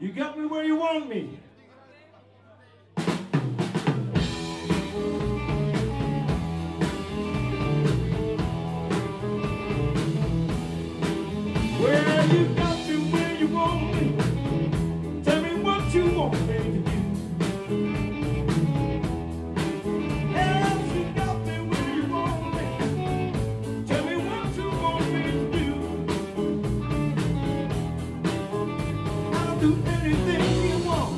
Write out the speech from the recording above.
You got me where you want me. Where you got do anything you want.